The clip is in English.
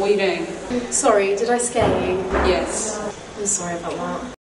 What are you doing? Sorry, did I scare you? Yes. I'm sorry about that.